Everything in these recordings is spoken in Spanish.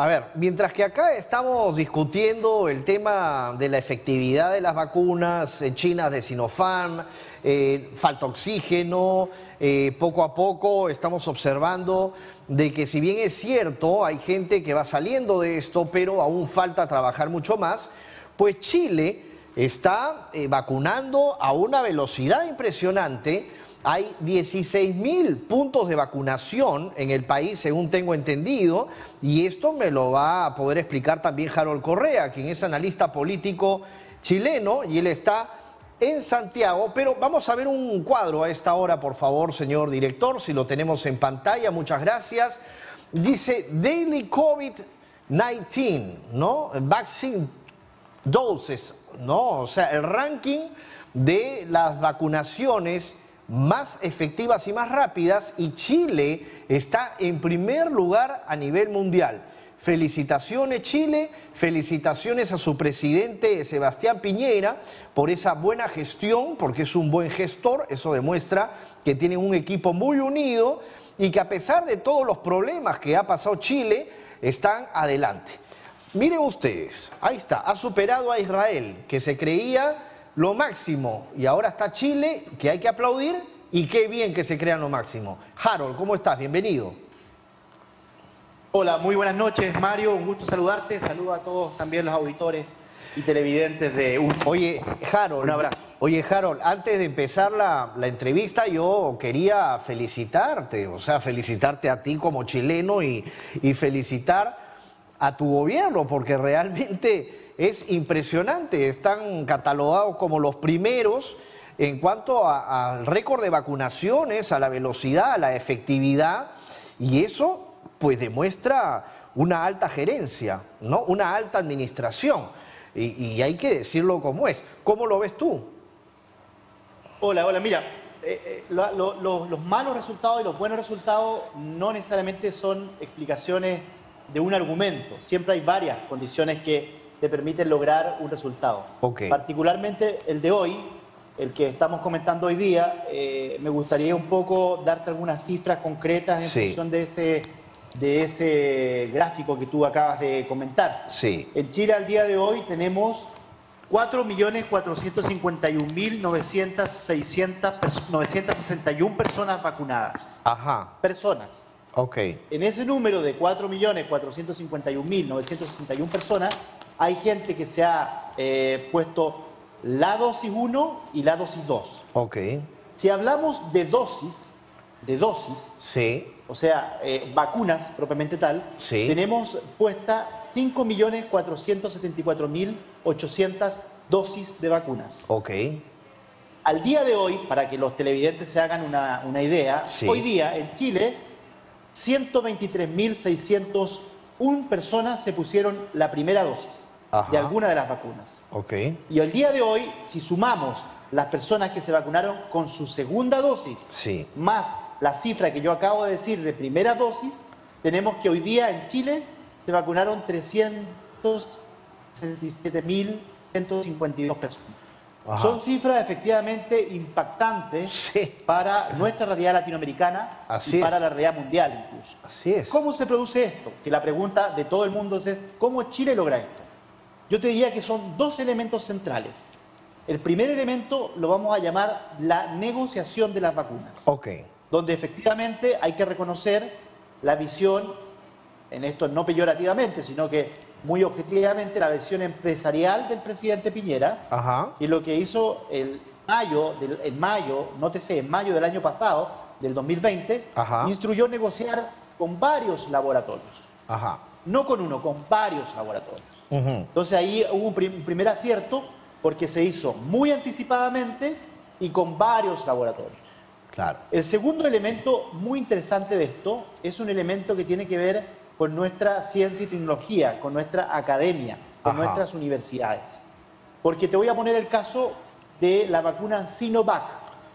A ver, mientras que acá estamos discutiendo el tema de la efectividad de las vacunas eh, chinas de Sinopharm, eh, falta oxígeno, eh, poco a poco estamos observando de que si bien es cierto, hay gente que va saliendo de esto, pero aún falta trabajar mucho más, pues Chile está vacunando a una velocidad impresionante hay 16 mil puntos de vacunación en el país, según tengo entendido, y esto me lo va a poder explicar también Harold Correa, quien es analista político chileno, y él está en Santiago, pero vamos a ver un cuadro a esta hora, por favor, señor director, si lo tenemos en pantalla, muchas gracias. Dice Daily COVID-19, ¿no? Vaccine doses, ¿no? O sea, el ranking de las vacunaciones más efectivas y más rápidas y Chile está en primer lugar a nivel mundial. Felicitaciones Chile, felicitaciones a su presidente Sebastián Piñera por esa buena gestión, porque es un buen gestor, eso demuestra que tienen un equipo muy unido y que a pesar de todos los problemas que ha pasado Chile, están adelante. Miren ustedes, ahí está, ha superado a Israel, que se creía lo máximo y ahora está Chile, que hay que aplaudir y qué bien que se crean lo máximo. Harold, ¿cómo estás? Bienvenido. Hola, muy buenas noches, Mario. Un gusto saludarte. Saludo a todos también los auditores y televidentes de. Oye, Harold. Un abrazo. Oye, Harold, antes de empezar la, entrevista, yo quería felicitarte, o sea, felicitarte a ti como chileno y, y felicitar a tu gobierno, porque realmente es impresionante. Están catalogados como los primeros en cuanto al récord de vacunaciones, a la velocidad, a la efectividad, y eso pues demuestra una alta gerencia, ¿no? una alta administración, y, hay que decirlo como es. ¿Cómo lo ves tú? Hola, hola, mira, eh, eh, los malos resultados y los buenos resultados no necesariamente son explicaciones de un argumento, siempre hay varias condiciones que te permiten lograr un resultado. Particularmente el de hoy, el que estamos comentando hoy día, eh, me gustaría un poco darte algunas cifras concretas en función de ese, de ese gráfico que tú acabas de comentar. Sí. En Chile al día de hoy tenemos 4.451.961 personas vacunadas. Ajá. Personas. Ok. En ese número de 4.451.961 personas, hay gente que se ha eh, puesto la dosis 1 y la dosis 2. Ok. Si hablamos de dosis, de dosis, sí. o sea, eh, vacunas propiamente tal, sí. tenemos puesta 5.474.800 dosis de vacunas. Ok. Al día de hoy, para que los televidentes se hagan una, idea, hoy día en Chile 123.601 personas se pusieron la primera dosis de alguna de las vacunas. Okay. Y el día de hoy, si sumamos las personas que se vacunaron con su segunda dosis, sí. más la cifra que yo acabo de decir de primera dosis, tenemos que hoy día en Chile se vacunaron 367.152 personas. Son cifras efectivamente impactantes para nuestra realidad latinoamericana y para la realidad mundial incluso. Así es. ¿Cómo se produce esto? Que la pregunta de todo el mundo es ¿cómo Chile logra esto? Yo te diría que son dos elementos centrales. El primer elemento lo vamos a llamar la negociación de las vacunas. Ok. Donde efectivamente hay que reconocer la visión, en esto no peyorativamente, sino que muy objetivamente la visión empresarial del presidente Piñera Ajá. y lo que hizo el mayo, del, en mayo, nótese, en mayo del año pasado, del 2020, instruyó negociar con varios laboratorios. Ajá. No con uno, con varios laboratorios. Entonces ahí hubo un, primer acierto porque se hizo muy anticipadamente y con varios laboratorios. Claro. El segundo elemento muy interesante de esto es un elemento que tiene que ver con nuestra ciencia y tecnología, con nuestra academia, con nuestras universidades. Porque te voy a poner el caso de la vacuna Sinovac,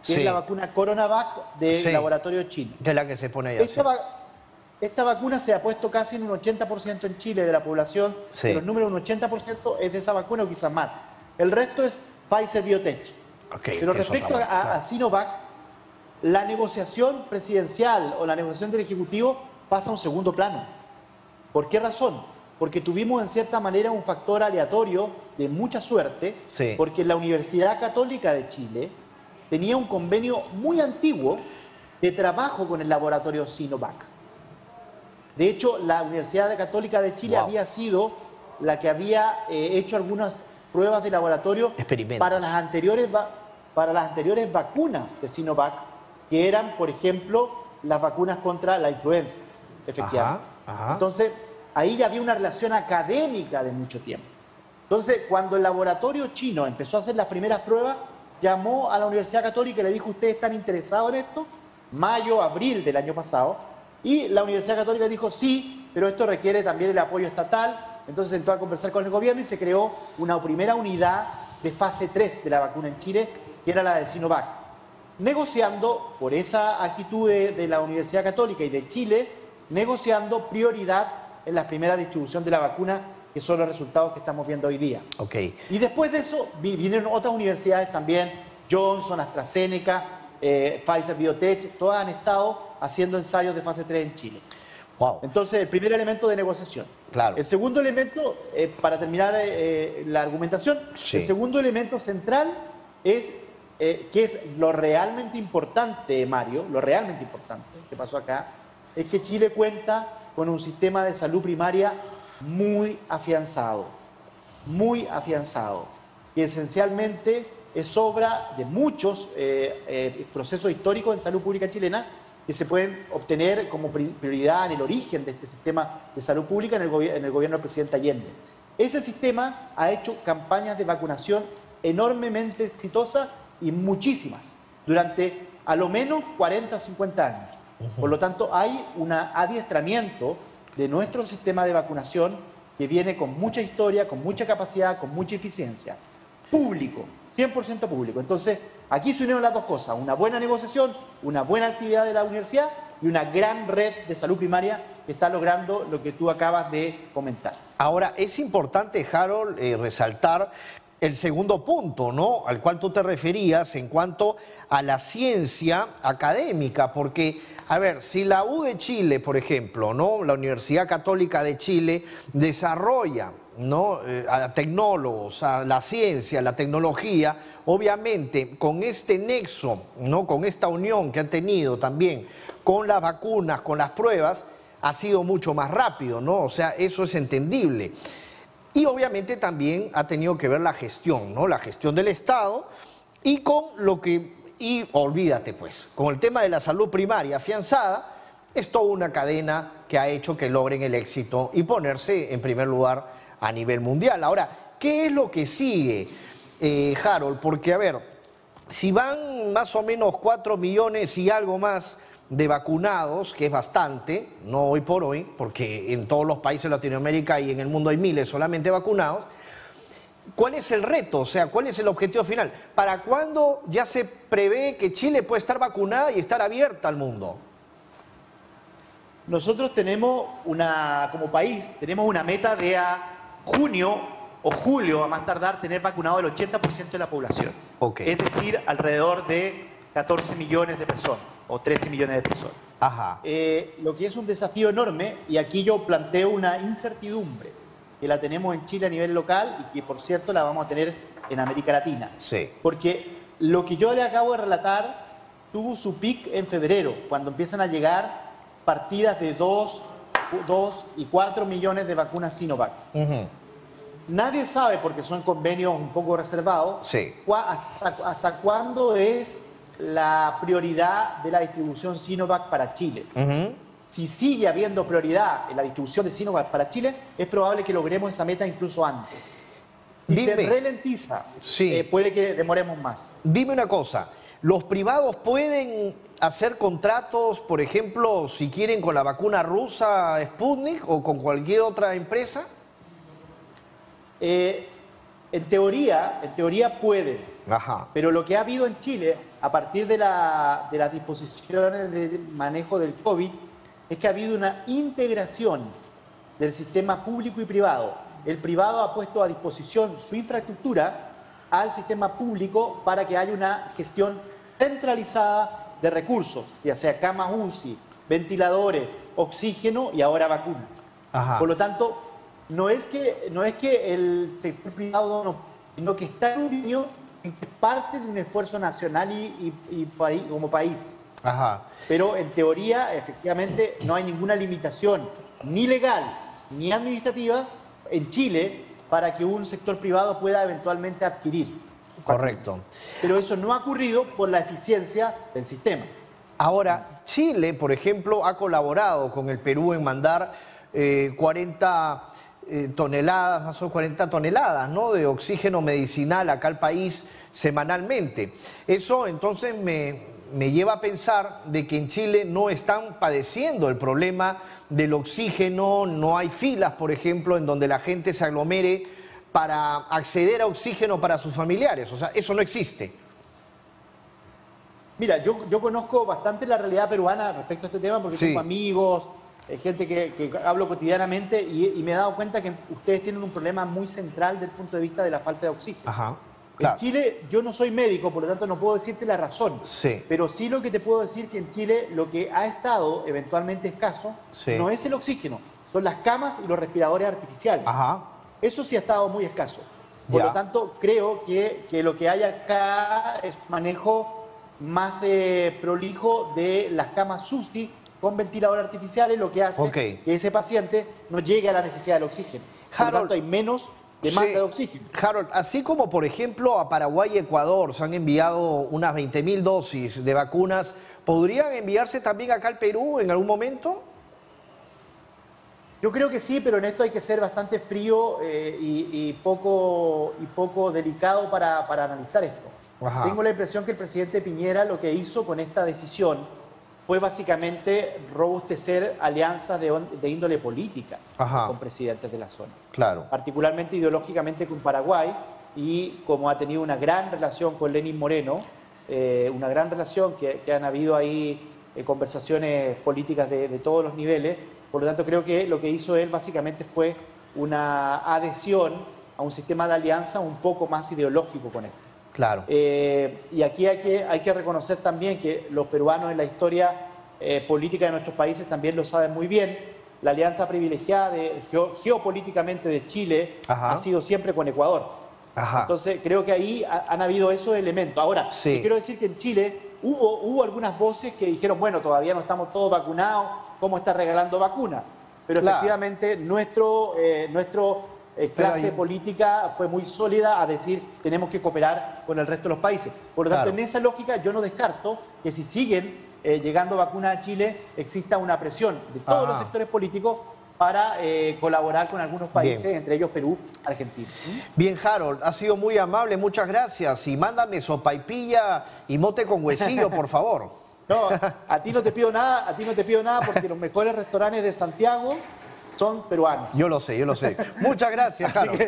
que es la vacuna Coronavac del laboratorio chino. De la que se pone. Esta vacuna se ha puesto casi en un 80% en Chile de la población, pero el número un 80% es de esa vacuna o quizás más. El resto es Pfizer Biotech. pero respecto a, Sinovac, la negociación presidencial o la negociación del Ejecutivo pasa a un segundo plano. ¿Por qué razón? Porque tuvimos en cierta manera un factor aleatorio de mucha suerte, porque la Universidad Católica de Chile tenía un convenio muy antiguo de trabajo con el laboratorio Sinovac. De hecho, la Universidad Católica de Chile había sido la que había eh, hecho algunas pruebas de laboratorio para las, anteriores, para las anteriores vacunas de Sinovac, que eran, por ejemplo, las vacunas contra la influenza, efectivamente. Entonces, ahí ya había una relación académica de mucho tiempo. Entonces, cuando el laboratorio chino empezó a hacer las primeras pruebas, llamó a la Universidad Católica y le dijo, ¿ustedes están interesados en esto? Mayo, abril del año pasado. Y la Universidad Católica dijo, sí, pero esto requiere también el apoyo estatal. Entonces entró a conversar con el gobierno y se creó una primera unidad de fase 3 de la vacuna en Chile, que era la de Sinovac. Negociando, por esa actitud de, la Universidad Católica y de Chile, negociando prioridad en la primera distribución de la vacuna que son los resultados que estamos viendo hoy día. Okay. Y después de eso vinieron otras universidades también, Johnson, AstraZeneca, eh, Pfizer Biotech, todas han estado haciendo ensayos de fase 3 en Chile. Wow. Entonces, el primer elemento de negociación. Claro. El segundo elemento, eh, para terminar eh, la argumentación, el segundo elemento central es que es lo realmente importante, Mario, lo realmente importante que pasó acá, es que Chile cuenta con un sistema de salud primaria muy afianzado, muy afianzado, y esencialmente es obra de muchos eh, eh, procesos históricos en salud pública chilena que se pueden obtener como prioridad en el origen de este sistema de salud pública en el, en el gobierno del presidente Allende. Ese sistema ha hecho campañas de vacunación enormemente exitosas y muchísimas durante a lo menos 40 o 50 años. Por lo tanto, hay un adiestramiento de nuestro sistema de vacunación que viene con mucha historia, con mucha capacidad, con mucha eficiencia. Público, 100% público. Entonces, aquí se unieron las dos cosas, una buena negociación, una buena actividad de la universidad y una gran red de salud primaria que está logrando lo que tú acabas de comentar. Ahora, es importante, Harold, eh, resaltar el segundo punto, ¿no? Al cual tú te referías en cuanto a la ciencia académica, porque, a ver, si la U de Chile, por ejemplo, ¿no? La Universidad Católica de Chile desarrolla, ¿no? Eh, a tecnólogos, a la ciencia, a la tecnología, obviamente con este nexo. Con esta unión que han tenido también con las vacunas, con las pruebas, ha sido mucho más rápido, ¿no? O sea, eso es entendible. Y obviamente también ha tenido que ver la gestión, ¿no? La gestión del Estado y con lo que, y olvídate pues, con el tema de la salud primaria afianzada, es toda una cadena que ha hecho que logren el éxito y ponerse en primer lugar a nivel mundial. Ahora, ¿qué es lo que sigue, eh, Harold? Porque, a ver, si van más o menos cuatro millones y algo más de vacunados, que es bastante, no hoy por hoy, porque en todos los países de Latinoamérica y en el mundo hay miles solamente vacunados. ¿Cuál es el reto? O sea, ¿cuál es el objetivo final? ¿Para cuándo ya se prevé que Chile puede estar vacunada y estar abierta al mundo? Nosotros tenemos una, como país, tenemos una meta de a junio o julio, a más tardar, tener vacunado el 80% de la población. Es decir, alrededor de 14 millones de personas o 13 millones de personas. Ajá. Eh, lo que es un desafío enorme, y aquí yo planteo una incertidumbre que la tenemos en Chile a nivel local y que, por cierto, la vamos a tener en América Latina. Sí. Porque lo que yo le acabo de relatar tuvo su pic en febrero, cuando empiezan a llegar partidas de 2, y 4 millones de vacunas Sinovac. Nadie sabe, porque son convenios un poco reservados, sí. hasta, hasta cuándo es la prioridad de la distribución Sinovac para Chile. Si sigue habiendo prioridad en la distribución de Sinovac para Chile, es probable que logremos esa meta incluso antes. Si se ralentiza, eh, puede que demoremos más. Dime una cosa, ¿los privados pueden hacer contratos, por ejemplo, si quieren con la vacuna rusa Sputnik o con cualquier otra empresa? Eh, en teoría, en teoría pueden. Pero lo que ha habido en Chile a partir de, la, de las disposiciones de manejo del COVID es que ha habido una integración del sistema público y privado. El privado ha puesto a disposición su infraestructura al sistema público para que haya una gestión centralizada de recursos, ya sea camas UCI, ventiladores, oxígeno y ahora vacunas. Por lo tanto, no es que, no es que el sector privado no, sino que está en que parte de un esfuerzo nacional y, como país. Ajá. Pero en teoría, efectivamente, no hay ninguna limitación, ni legal ni administrativa, en Chile para que un sector privado pueda eventualmente adquirir. Correcto. Pero eso no ha ocurrido por la eficiencia del sistema. Ahora, Chile, por ejemplo, ha colaborado con el Perú en mandar 40 eh, eh, toneladas, más o 40 toneladas ¿no? de oxígeno medicinal acá al país semanalmente. Eso entonces me, me lleva a pensar de que en Chile no están padeciendo el problema del oxígeno, no hay filas, por ejemplo, en donde la gente se aglomere para acceder a oxígeno para sus familiares. O sea, eso no existe. Mira, yo, yo conozco bastante la realidad peruana respecto a este tema porque tengo amigos, eh, gente que, hablo cotidianamente y, me he dado cuenta que ustedes tienen un problema muy central desde el punto de vista de la falta de oxígeno. Ajá, En Chile, yo no soy médico, por lo tanto no puedo decirte la razón. Sí. Pero sí lo que te puedo decir que en Chile lo que ha estado eventualmente escaso no es el oxígeno, son las camas y los respiradores artificiales. Ajá. Eso sí ha estado muy escaso. Por lo tanto, creo que, que, lo que hay acá es manejo más eh, prolijo de las camas SUSTI con ventiladores artificiales, lo que hace que ese paciente no llegue a la necesidad del oxígeno. Por lo tanto, hay menos demanda de oxígeno. Harold, así como por ejemplo a Paraguay y Ecuador se han enviado unas 20.000 dosis de vacunas, ¿podrían enviarse también acá al Perú en algún momento? Yo creo que sí, pero en esto hay que ser bastante frío eh, y, poco, y poco delicado para, analizar esto. Tengo la impresión que el presidente Piñera lo que hizo con esta decisión fue básicamente robustecer alianzas de, índole política con presidentes de la zona. Claro. Particularmente ideológicamente con Paraguay y como ha tenido una gran relación con Lenin Moreno, eh, una gran relación que, han habido ahí eh, conversaciones políticas de, todos los niveles. Por lo tanto, creo que lo que hizo él básicamente fue una adhesión a un sistema de alianza un poco más ideológico con esto. Claro. Eh, y aquí hay que, hay que reconocer también que los peruanos en la historia eh, política de nuestros países también lo saben muy bien. La alianza privilegiada de, geopolíticamente de Chile ha sido siempre con Ecuador. Entonces creo que ahí han habido esos elementos. Ahora, quiero decir que en Chile hubo, hubo algunas voces que dijeron, bueno, todavía no estamos todos vacunados, ¿cómo está regalando vacunas? Pero efectivamente nuestro, eh, nuestro eh, clase política fue muy sólida a decir tenemos que cooperar con el resto de los países. Por lo tanto, en esa lógica yo no descarto que si siguen eh, llegando vacunas a Chile exista una presión de todos los sectores políticos para eh, colaborar con algunos países, entre ellos Perú, Argentina. ¿Mm? Bien, Harold, ha sido muy amable, muchas gracias. Y mándame sopaipilla y mote con huesillo, por favor. No, a ti no te pido nada, a ti no te pido nada porque los mejores restaurantes de Santiago son peruanos. Yo lo sé, yo lo sé. Muchas gracias, Harold.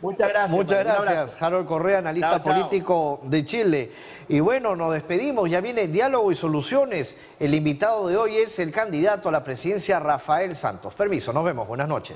muchas gracias. Muchas gracias, Harold Correa, analista político de Chile. Y bueno, nos despedimos, ya viene Diálogo y Soluciones. El invitado de hoy es el candidato a la presidencia, Rafael Santos. Permiso, nos vemos, buenas noches.